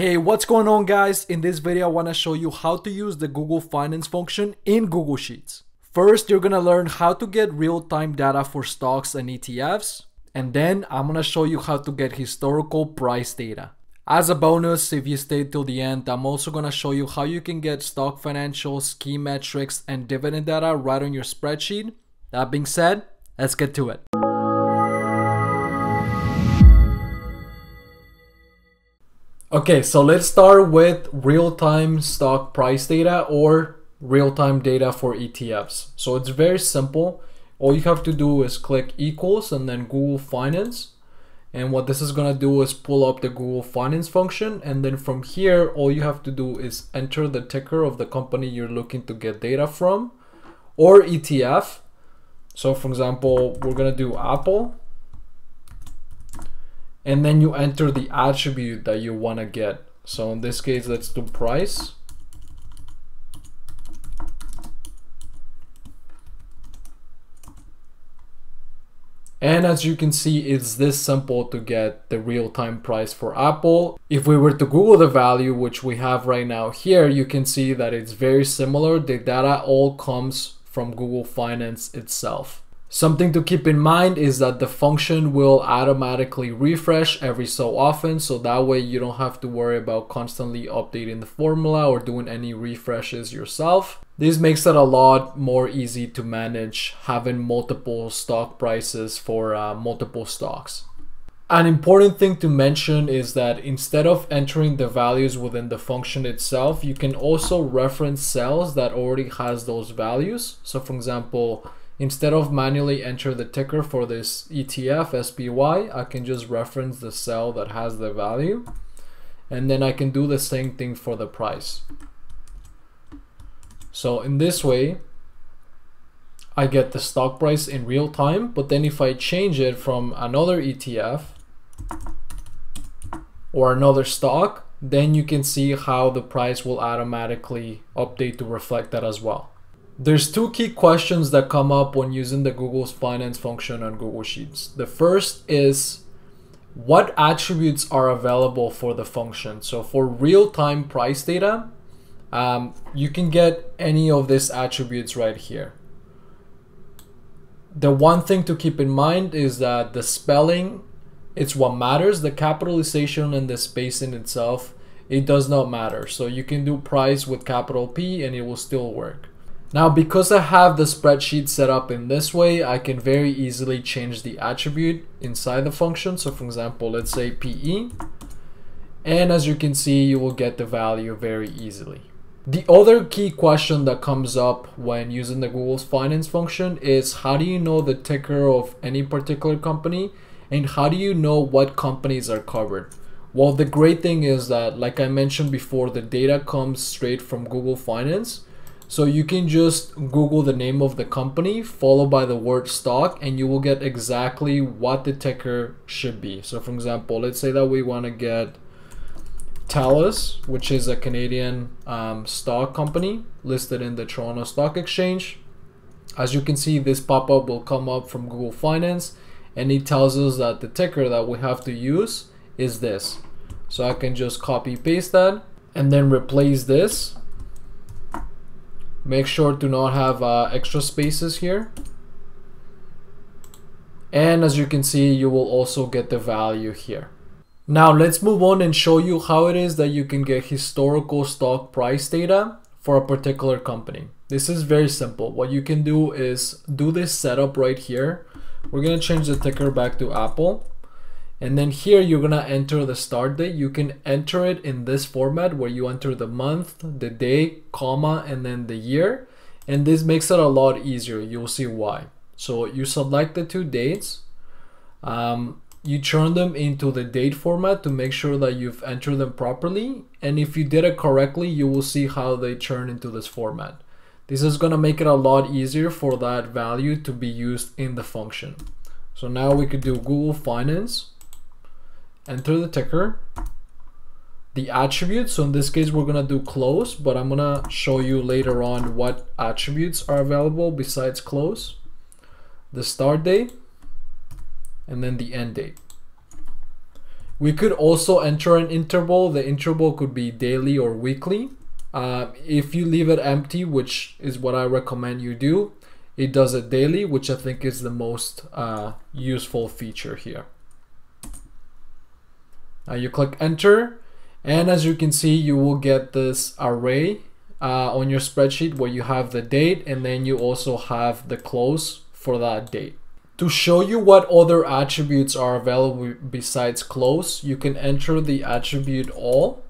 Hey, what's going on guys? In this video, I want to show you how to use the Google Finance function in Google Sheets. First, you're going to learn how to get real-time data for stocks and ETFs. And then I'm going to show you how to get historical price data. As a bonus, if you stay till the end, I'm also going to show you how you can get stock financials, key metrics, and dividend data right on your spreadsheet. That being said, let's get to it. Okay, so let's start with real-time stock price data or real-time data for ETFs. So it's very simple. All you have to do is click equals and then Google Finance. And what this is gonna do is pull up the Google Finance function. And then from here, all you have to do is enter the ticker of the company you're looking to get data from or ETF. So for example, we're gonna do Apple and then you enter the attribute that you want to get. So in this case, let's do price. And as you can see, it's this simple to get the real-time price for Apple. If we were to Google the value, which we have right now here, you can see that it's very similar. The data all comes from Google Finance itself. Something to keep in mind is that the function will automatically refresh every so often, so that way you don't have to worry about constantly updating the formula or doing any refreshes yourself. This makes it a lot more easy to manage having multiple stock prices for uh, multiple stocks. An important thing to mention is that instead of entering the values within the function itself, you can also reference cells that already has those values. So for example, Instead of manually enter the ticker for this ETF SPY, I can just reference the cell that has the value. And then I can do the same thing for the price. So in this way, I get the stock price in real time, but then if I change it from another ETF or another stock, then you can see how the price will automatically update to reflect that as well. There's two key questions that come up when using the Google's Finance function on Google Sheets. The first is what attributes are available for the function. So for real-time price data, um, you can get any of these attributes right here. The one thing to keep in mind is that the spelling, it's what matters. The capitalization and the spacing itself, it does not matter. So you can do price with capital P and it will still work. Now because I have the spreadsheet set up in this way, I can very easily change the attribute inside the function. So for example, let's say PE. And as you can see, you will get the value very easily. The other key question that comes up when using the Google's Finance function is how do you know the ticker of any particular company and how do you know what companies are covered? Well, the great thing is that, like I mentioned before, the data comes straight from Google Finance. So you can just Google the name of the company followed by the word stock and you will get exactly what the ticker should be. So for example, let's say that we want to get Telus, which is a Canadian um, stock company listed in the Toronto Stock Exchange. As you can see, this pop-up will come up from Google Finance and it tells us that the ticker that we have to use is this. So I can just copy paste that and then replace this Make sure to not have uh, extra spaces here. And as you can see, you will also get the value here. Now let's move on and show you how it is that you can get historical stock price data for a particular company. This is very simple. What you can do is do this setup right here. We're gonna change the ticker back to Apple. And then here you're gonna enter the start date. You can enter it in this format where you enter the month, the day, comma, and then the year. And this makes it a lot easier. You'll see why. So you select the two dates. Um, you turn them into the date format to make sure that you've entered them properly. And if you did it correctly, you will see how they turn into this format. This is gonna make it a lot easier for that value to be used in the function. So now we could do Google Finance enter the ticker, the attributes. So in this case, we're gonna do close, but I'm gonna show you later on what attributes are available besides close, the start date, and then the end date. We could also enter an interval. The interval could be daily or weekly. Uh, if you leave it empty, which is what I recommend you do, it does it daily, which I think is the most uh, useful feature here. Now you click enter, and as you can see, you will get this array uh, on your spreadsheet where you have the date and then you also have the close for that date. To show you what other attributes are available besides close, you can enter the attribute all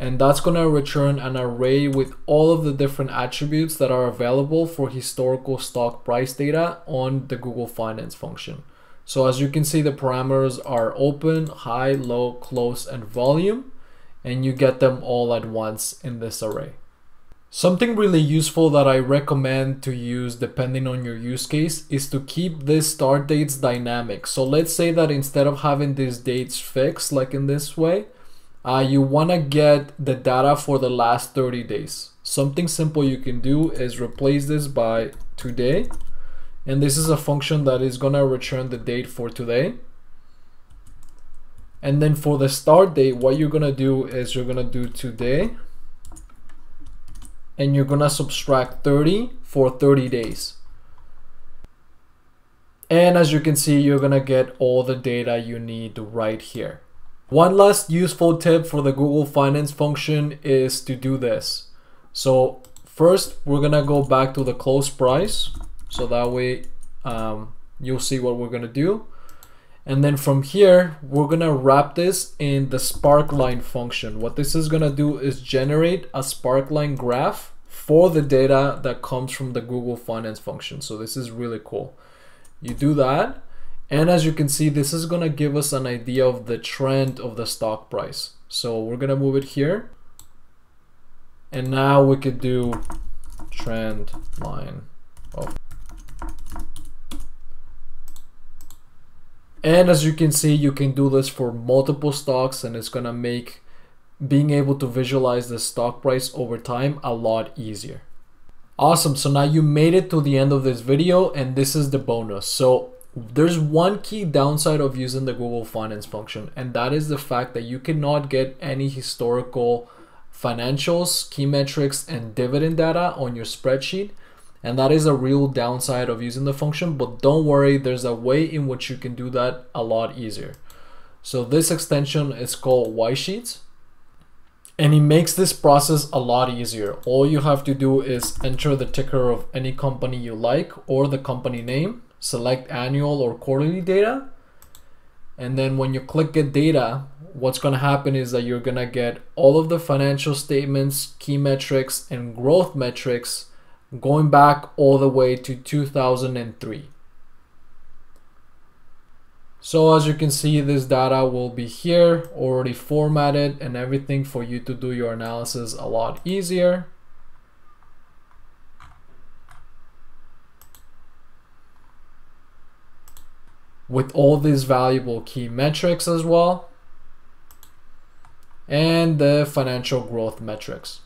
and that's going to return an array with all of the different attributes that are available for historical stock price data on the Google Finance function. So as you can see, the parameters are open, high, low, close, and volume, and you get them all at once in this array. Something really useful that I recommend to use depending on your use case is to keep this start dates dynamic. So let's say that instead of having these dates fixed like in this way, uh, you want to get the data for the last 30 days. Something simple you can do is replace this by today. And this is a function that is to return the date for today. And then for the start date, what you're to do is you're to do today and you're gonna subtract 30 for 30 days. And as you can see, you're gonna get all the data you need right here. One last useful tip for the Google Finance function is to do this. So first, we're gonna go back to the close price. So that way um, you'll see what we're gonna do. And then from here, we're gonna wrap this in the sparkline function. What this is gonna do is generate a sparkline graph for the data that comes from the Google Finance function. So this is really cool. You do that. And as you can see, this is gonna give us an idea of the trend of the stock price. So we're gonna move it here. And now we could do trend line of And as you can see, you can do this for multiple stocks and it's gonna make being able to visualize the stock price over time a lot easier. Awesome, so now you made it to the end of this video and this is the bonus. So there's one key downside of using the Google Finance function and that is the fact that you cannot get any historical financials, key metrics, and dividend data on your spreadsheet and that is a real downside of using the function but don't worry there's a way in which you can do that a lot easier. So this extension is called Wisesheets and it makes this process a lot easier. All you have to do is enter the ticker of any company you like or the company name select annual or quarterly data and then when you click get data what's going to happen is that you're going to get all of the financial statements key metrics and growth metrics going back all the way to 2003. So as you can see, this data will be here, already formatted and everything for you to do your analysis a lot easier. With all these valuable key metrics as well. And the financial growth metrics.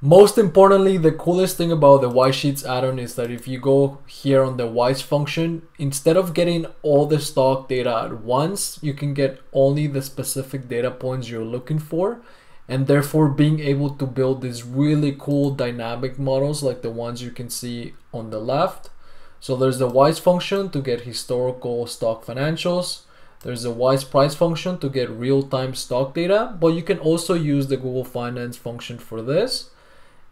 Most importantly, the coolest thing about the Wisesheets add-on is that if you go here on the WISE function, instead of getting all the stock data at once, you can get only the specific data points you're looking for and therefore being able to build these really cool dynamic models like the ones you can see on the left. So there's the WISE function to get historical stock financials. There's a WISE price function to get real-time stock data, but you can also use the Google Finance function for this.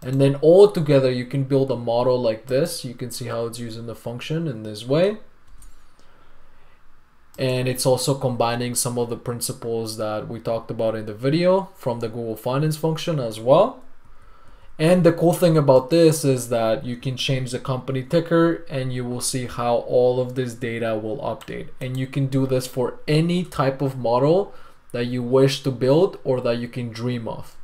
And then all together you can build a model like this. You can see how it's using the function in this way. And it's also combining some of the principles that we talked about in the video from the Google Finance function as well. And the cool thing about this is that you can change the company ticker and you will see how all of this data will update. And you can do this for any type of model that you wish to build or that you can dream of.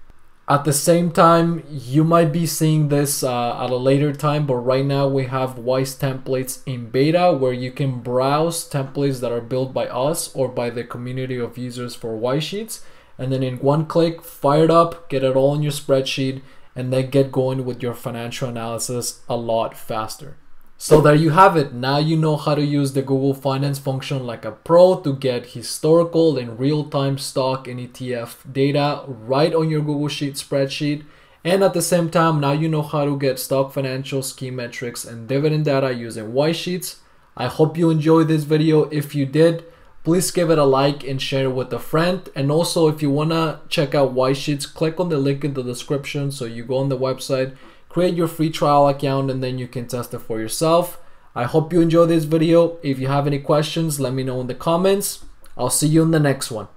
At the same time, you might be seeing this uh, at a later time, but right now we have Wise templates in beta where you can browse templates that are built by us or by the community of users for WISE Sheets. And then in one click, fire it up, get it all in your spreadsheet, and then get going with your financial analysis a lot faster. So there you have it. Now you know how to use the Google Finance function like a pro to get historical and real-time stock and ETF data right on your Google Sheet spreadsheet. And at the same time, now you know how to get stock financials, key metrics, and dividend data using Wisesheets. I hope you enjoyed this video. If you did, please give it a like and share it with a friend. And also, if you wanna check out Wisesheets, click on the link in the description so you go on the website create your free trial account and then you can test it for yourself. I hope you enjoyed this video. If you have any questions, let me know in the comments. I'll see you in the next one.